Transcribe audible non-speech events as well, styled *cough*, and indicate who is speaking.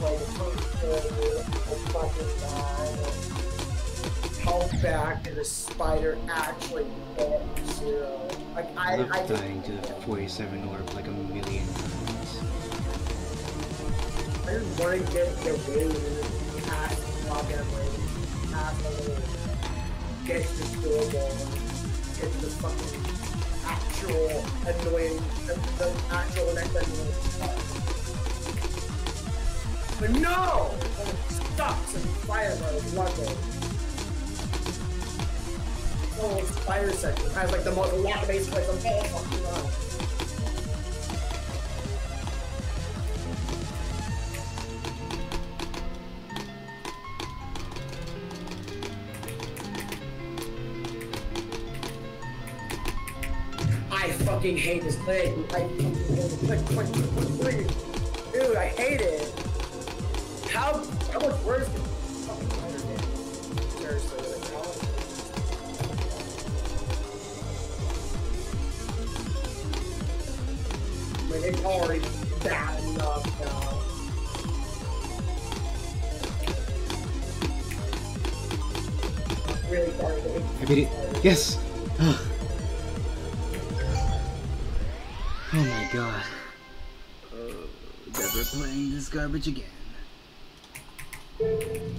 Speaker 1: like a fucking guy. How back did a spider actually hit zero? Like I,
Speaker 2: I love
Speaker 1: I
Speaker 2: dying to the 47 orb like a million times.
Speaker 1: I just want to get the wave past the fucking wave, past the wave, get to the doorbell, get the fucking actual annoying, the, the But no! It sucks and fire luckily. Oh, spider section has like the most lock base like the whole fucking. I fucking hate this thing. I fucking hate click, click. Dude, I hate it. How how much worse can fucking get? Seriously, like how I mean, it's already bad enough now. Really sorry. to-
Speaker 2: I beat it. Yes! *sighs* oh my god. Oh, never playing this garbage again. God.